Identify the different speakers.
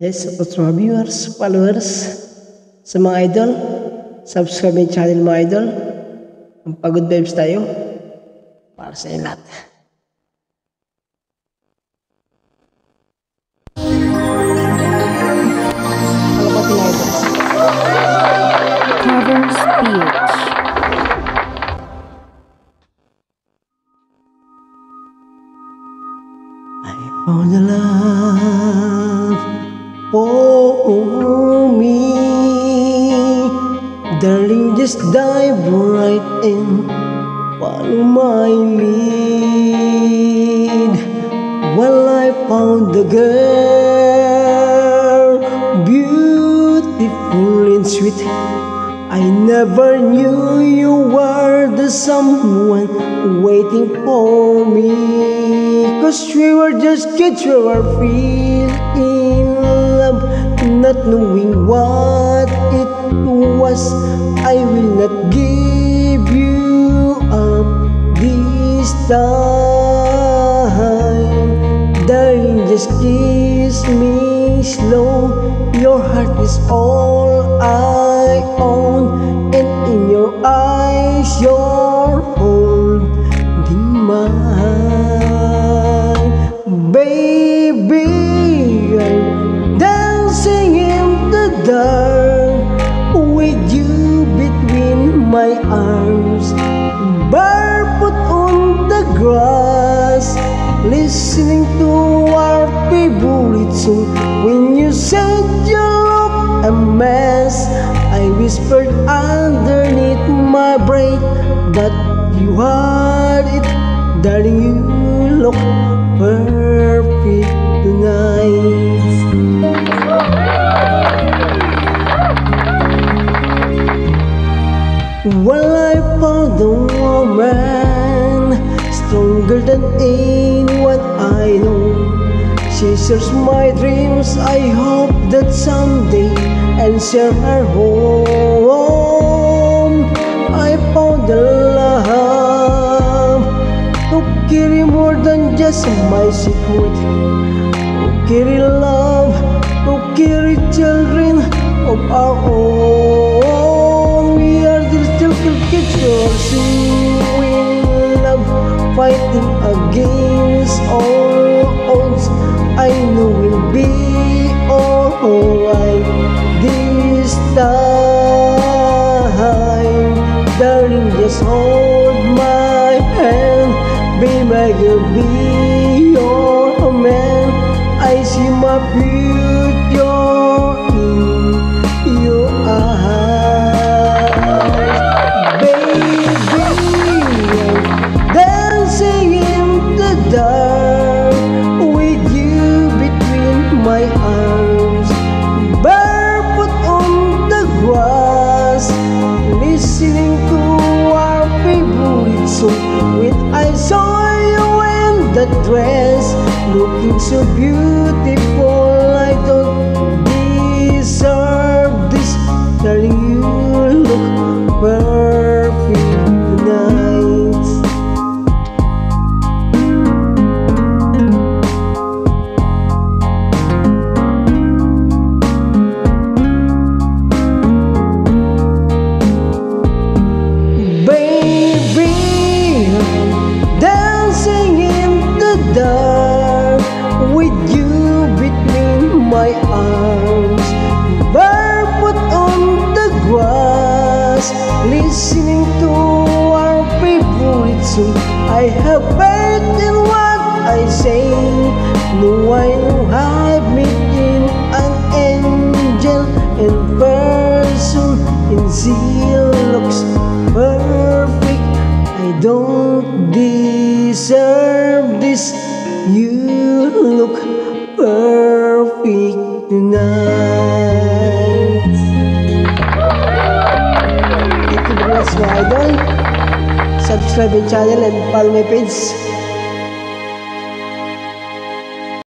Speaker 1: Yes, sa mga viewers, followers, sa mga idol, subscribe yung channel mga idol. Ang pagod vibes tayo para sa inyo lahat. Ano?
Speaker 2: Cover speech.
Speaker 1: I found a love for me. Darling, just dive right in, follow my lead. Well, I found the girl, beautiful and sweet. I never knew you were the someone waiting for me. Cause we were just kids, we were feeling knowing what it was. I will not give you up this time. Darling, just kiss me slow. Your heart is all I own, and in your eyes, you're holding mine. Baby, arms, barefoot on the grass, listening to our favorite song. When you said you look a mess, I whispered underneath my breath that you had it, darling. You look perfect tonight. Well, woman stronger than anyone I know. She shares my dreams. I hope that someday I'll share her home. I found a love To carry more than just my secret. To carry love, To carry children of our own. Fighting against all odds. I know we'll be alright this time. Darling, just hold my hand, be my girl, be your man. I see my future When I saw you in the dress, looking so beautiful, my arms, barefoot on the grass, listening to our favorite song. I have faith in what I say. No one have me an angel in person, in zeal looks perfect. I don't deserve this. You tonight. Thank you very much, mga idol. Subscribe my channel and follow my page.